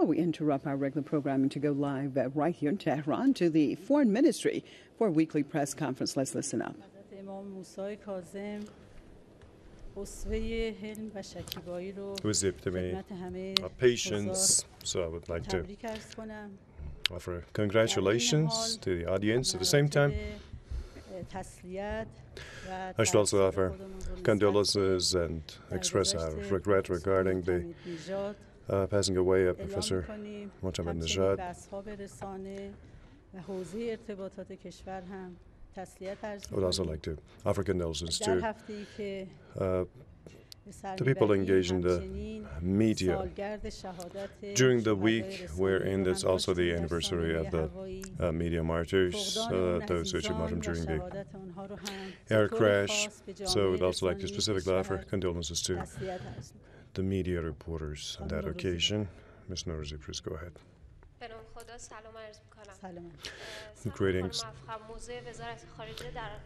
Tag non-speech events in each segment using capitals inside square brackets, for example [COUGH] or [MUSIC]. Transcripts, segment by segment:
Well, we interrupt our regular programming to go live uh, right here in Tehran to the Foreign Ministry for a weekly press conference. Let's listen up. It was the epitome of patience, so I would like to offer congratulations to the audience. At the same time, I should also offer condolences and express our regret regarding the passing away of Professor Mohammad Najad. I would also like to offer condolences to uh, the people engaged in the media. During the week wherein it's also the anniversary of the uh, media martyrs, uh, those who achieved martyrdom during the air crash. So I would also like to specifically offer condolences to the media reporters on that occasion. Ms. Norzi, please go ahead. Greetings.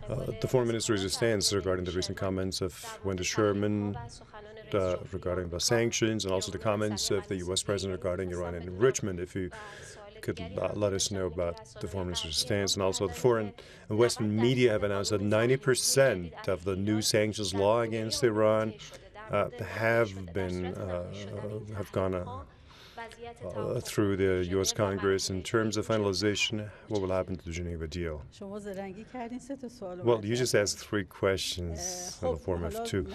Uh, the Foreign Minister's stance regarding the recent comments of Wendy Sherman uh, regarding the sanctions and also the comments of the U.S. President regarding Iran enrichment. If you could uh, let us know about the Foreign Minister's stance. And also, the foreign and Western media have announced that 90% of the new sanctions law against Iran uh, have been uh, have gone uh, through the U.S. Congress in terms of finalization, what will happen to the Geneva deal? Well, you just asked three questions in the form of two.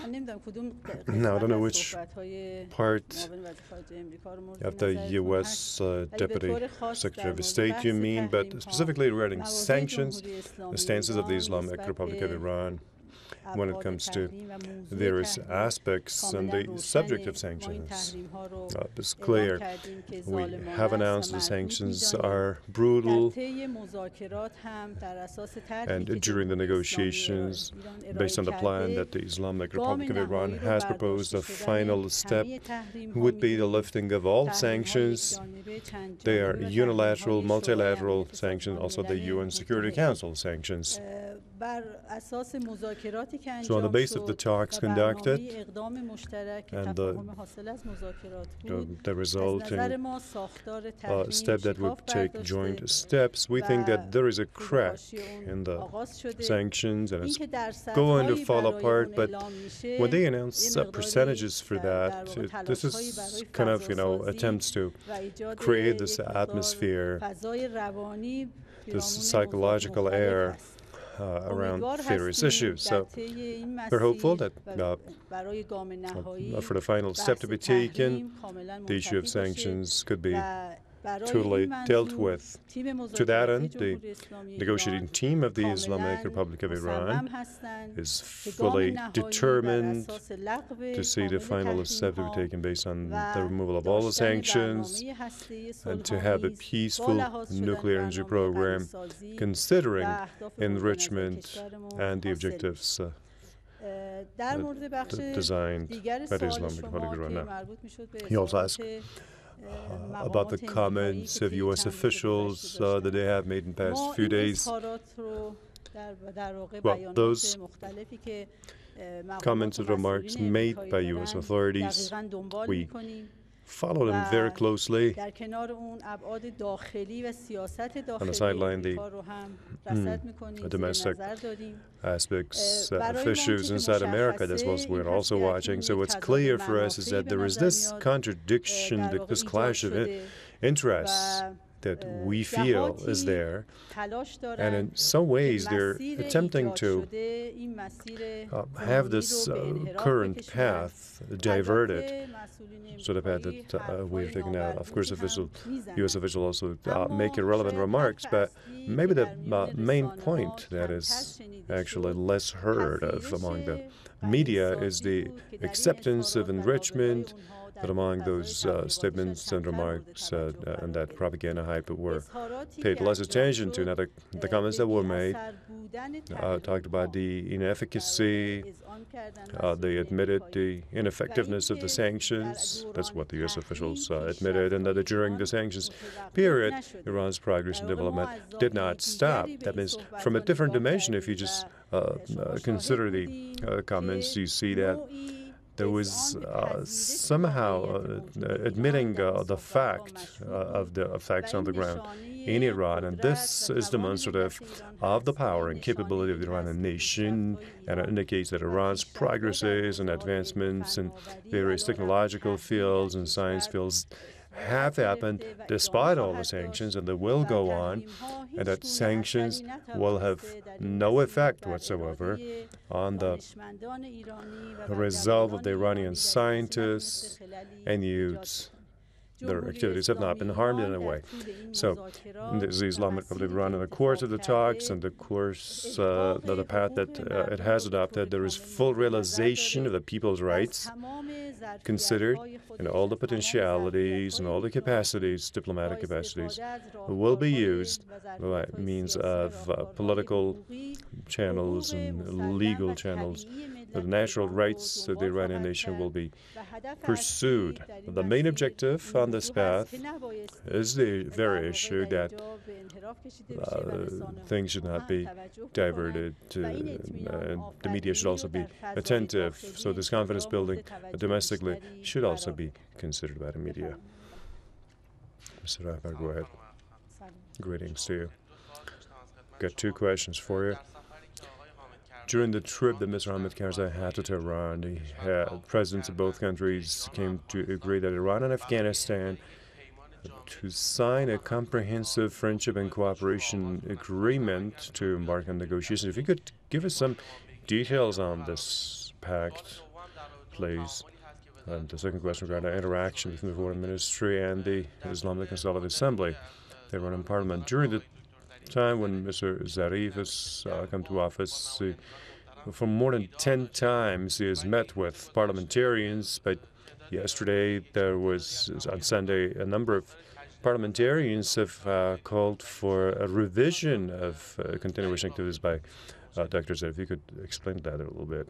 now, I don't know which part of the U.S. Uh, Deputy Secretary of State you mean, but specifically regarding sanctions, the stances of the Islamic Republic of Iran when it comes to various aspects and the subject of sanctions. Uh, it's clear we have announced the sanctions are brutal, and during the negotiations, based on the plan that the Islamic Republic of Iran has proposed, the final step would be the lifting of all sanctions. They are unilateral, multilateral sanctions, also the UN Security Council sanctions. So, on the basis of the talks conducted and the, the, the resulting uh, step that would take joint steps, we think that there is a crack in the sanctions and it's going to fall apart. But when they announce uh, percentages for that, it, this is kind of, you know, attempts to create this atmosphere, this psychological air uh, around various issues. So we're hopeful that uh, uh, for the final step to be taken, the issue of sanctions could be totally dealt with. To that end, the negotiating team of the Islamic Republic of Iran is fully determined to see the final step to be taken based on the removal of all the sanctions and to have a peaceful nuclear energy program considering enrichment and the objectives uh, designed by the Islamic Republic of Iran. He also asked uh, about the comments of U.S. officials uh, that they have made in the past few days. Well, those comments and remarks made by U.S. authorities, we follow them very closely. On the sideline, the mm, domestic aspects uh, of issues inside America, that's what we're also watching. So what's clear for us is that there is this contradiction, this clash of interests that we feel is there. And in some ways, they're attempting to uh, have this uh, current path diverted, so the path that uh, we've taken out. Of course, official, U.S. officials also uh, make irrelevant remarks, but maybe the uh, main point that is actually less heard of among the media is the acceptance of enrichment but among those uh, statements and remarks uh, and that propaganda hype were paid less attention to. Now, the, the comments that were made uh, talked about the inefficacy, uh, they admitted the ineffectiveness of the sanctions. That's what the U.S. officials uh, admitted, and that during the sanctions period, Iran's progress and development did not stop. That means, from a different dimension, if you just uh, consider the comments, you see that there was uh, somehow uh, admitting uh, the fact uh, of the effects on the ground in Iran, and this is demonstrative of the power and capability of the Iranian nation, and it indicates that Iran's progresses and advancements in various technological fields and science fields have happened despite all the sanctions, and they will go on, and that sanctions will have no effect whatsoever on the resolve of the Iranian scientists and youths their activities have not been harmed in any way. So, the Islamic Republic of Iran, in the course of the talks and the course, uh, the, the path that uh, it has adopted, there is full realization of the people's rights considered and all the potentialities and all the capacities, diplomatic capacities, will be used by means of uh, political channels and legal channels. The natural rights of the Iranian nation will be pursued. The main objective on this path is the very issue that uh, things should not be diverted, to, and the media should also be attentive. So this confidence building domestically should also be considered by the media. Mr. Rahbar, go ahead. Greetings to you. Got two questions for you. During the trip that Mr. Hamid Karzai had to Tehran, the uh, presidents of both countries came to agree that Iran and Afghanistan to sign a comprehensive friendship and cooperation agreement to embark on negotiations. If you could give us some details on this pact, please. And the second question regarding interaction between the Foreign Ministry and the Islamic Consultative Assembly, they run in Parliament. During the time when Mr. Zarif has uh, come to office. Uh, for more than 10 times he has met with parliamentarians, but yesterday there was, on Sunday, a number of parliamentarians have uh, called for a revision of uh, continuation activities by uh, Dr. Zarif. If you could explain that a little bit.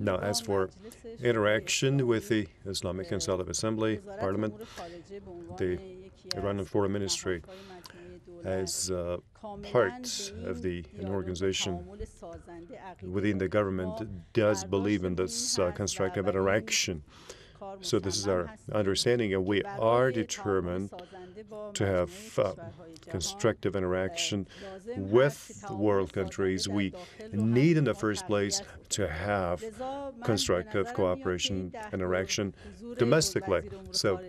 Now, as for interaction with the Islamic Consultative Assembly, Parliament, the Iranian Foreign Ministry, as uh, part of the an organization within the government, does believe in this uh, constructive interaction so this is our understanding, and we are determined to have uh, constructive interaction with world countries. We need, in the first place, to have constructive cooperation and interaction domestically. So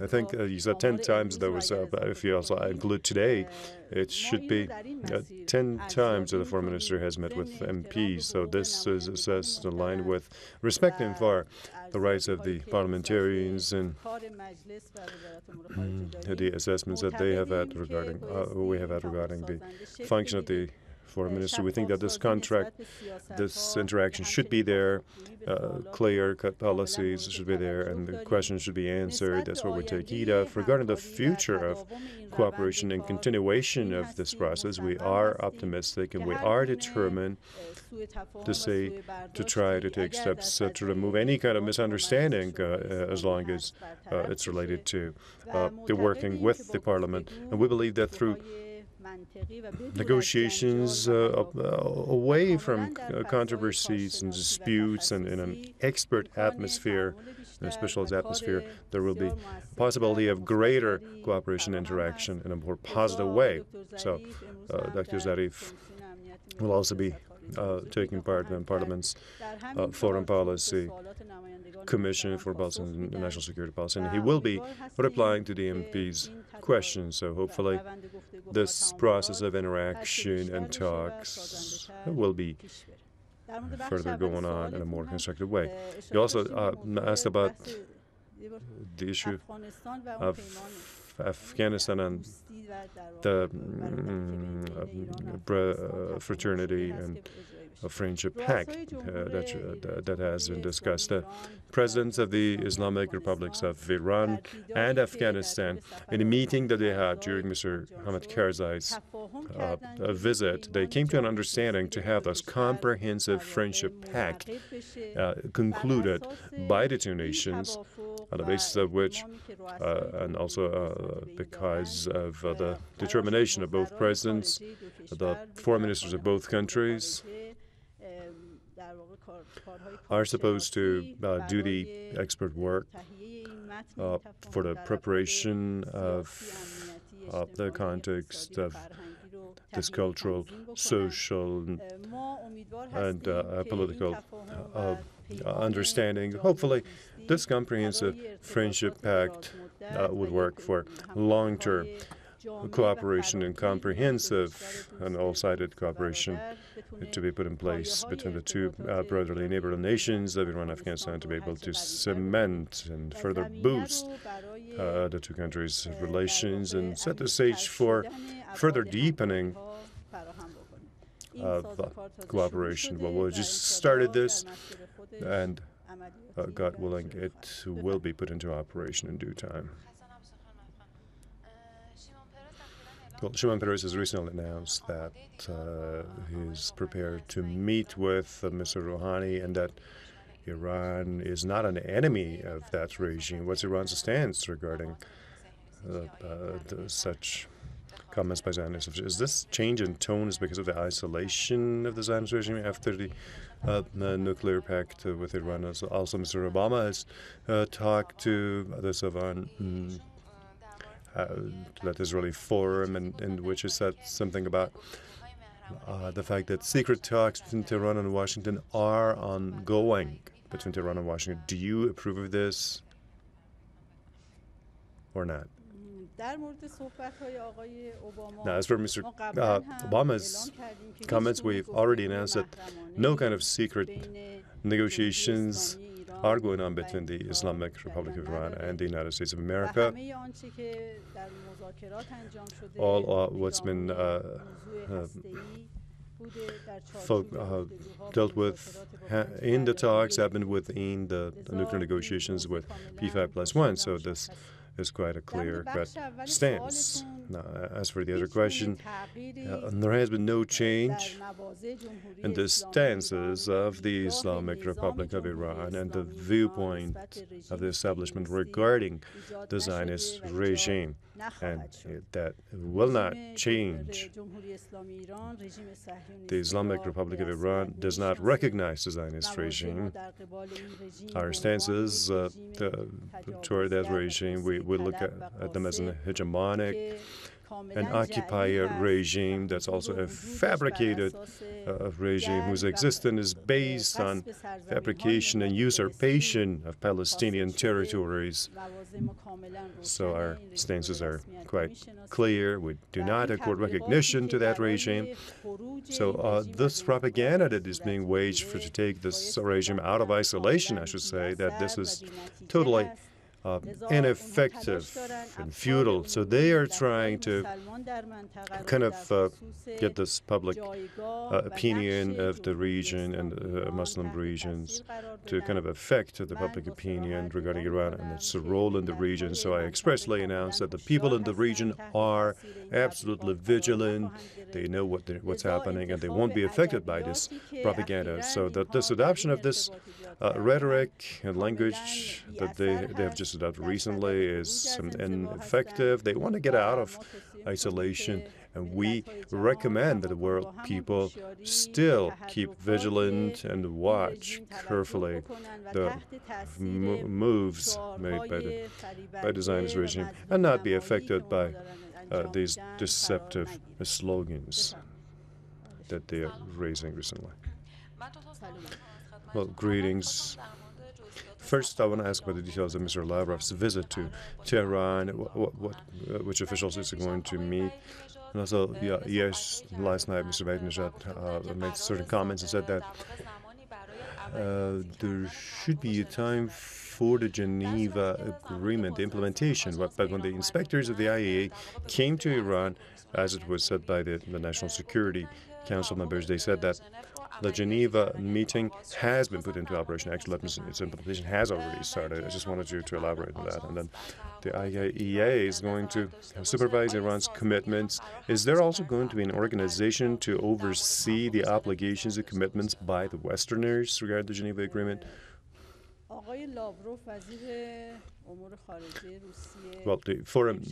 I think uh, you said 10 times there was, uh, if you also include today, it should be uh, 10 times that the foreign minister has met with MPs. So this is assessed line with respecting for the rights of the parliamentarians and [CLEARS THROAT] the assessments that they have had regarding, uh, we have had regarding the function of the foreign ministry. We think that this contract, this interaction should be there, uh, clear cut policies should be there, and the questions should be answered. That's what we take heed of. Regarding the future of cooperation and continuation of this process, we are optimistic and we are determined to say, to try to take steps uh, to remove any kind of misunderstanding uh, uh as long as uh, it's related to uh, the working with the parliament. And we believe that through negotiations uh, uh, away from uh, controversies and disputes and in an expert atmosphere, a specialized atmosphere, there will be possibility of greater cooperation interaction in a more positive way. So, uh, Dr. Zarif will also be uh, taking part in Parliament's uh, foreign policy Commission for and National Security Policy, and he will be replying to the MP's questions. So hopefully, this process of interaction and talks will be further going on in a more constructive way. You also uh, asked about the issue of Afghanistan and the mm, uh, fraternity and friendship pact uh, that, uh, that has been discussed. The presidents of the Islamic republics of Iran and Afghanistan, in a meeting that they had during Mr. Hamid Karzai's uh, visit, they came to an understanding to have this comprehensive friendship pact uh, concluded by the two nations, on the basis of which, uh, and also uh, because of uh, the determination of both presidents, the foreign ministers of both countries, are supposed to uh, do the expert work uh, for the preparation of uh, the context of this cultural, social, and uh, political uh, understanding. Hopefully, this comprehensive friendship pact uh, would work for long term cooperation and comprehensive and all sided cooperation to be put in place between the two uh, brotherly neighborhood nations of Iran and Afghanistan to be able to cement and further boost uh, the two countries' relations and set the stage for further deepening of uh, cooperation. Well, we just started this, and uh, God willing, it will be put into operation in due time. Well, Shimon Peres has recently announced that uh, he's prepared to meet with uh, Mr. Rouhani and that Iran is not an enemy of that regime. What's Iran's stance regarding uh, the, such comments by Zionists? Is this change in tone is because of the isolation of the Zionist regime after the, uh, the nuclear pact with Iran? Also, Mr. Obama has uh, talked to the Saban. Mm, uh, that Israeli forum, in, in which he said something about uh, the fact that secret talks between Tehran and Washington are ongoing between Tehran and Washington. Do you approve of this or not? Now, as for Mr. Uh, Obama's comments, we've already announced that no kind of secret negotiations are going on between the Islamic Republic of Iran and the United States of America. All uh, what's been uh, uh, uh dealt with in the talks happened within the, the nuclear negotiations with P5 plus one. So this is quite a clear cut stance. Now, as for the other question, uh, there has been no change in the stances of the Islamic Republic of Iran and the viewpoint of the establishment regarding the Zionist regime and that will not change. The Islamic Republic of Iran does not recognize the Zionist regime. Our stances uh, toward that regime, we, we look at, at them as an hegemonic an occupier regime that's also a fabricated uh, regime whose existence is based on fabrication and usurpation of Palestinian territories. So our stances are quite clear. We do not accord recognition to that regime. So uh, this propaganda that is being waged for to take this regime out of isolation, I should say, that this is totally uh, ineffective and futile. So they are trying to kind of uh, get this public uh, opinion of the region and uh, Muslim regions to kind of affect the public opinion regarding Iran and its role in the region. So I expressly announced that the people in the region are absolutely vigilant. They know what what's happening and they won't be affected by this propaganda. So that this adoption of this uh, rhetoric and language that they, they have just adopted recently is ineffective. They want to get out of isolation. And we recommend that the world people still keep vigilant and watch carefully the moves made by the, by the Zionist regime and not be affected by uh, these deceptive slogans that they are raising recently. Well, greetings. First, I want to ask about the details of Mr. Lavrov's visit to Tehran, what, what, uh, which officials is he going to meet. And also, yeah, yes, last night Mr. Ahmadinejad uh, made certain comments and said that uh, there should be a time for the Geneva Agreement implementation. But, when the inspectors of the IAEA came to Iran, as it was said by the, the National Security Council members, they said that the Geneva meeting has been put into operation. Actually, its implementation has already started. I just wanted you to elaborate on that. And then the IAEA is going to supervise Iran's commitments. Is there also going to be an organization to oversee the obligations and commitments by the Westerners regarding the Geneva Agreement? Well, the foreign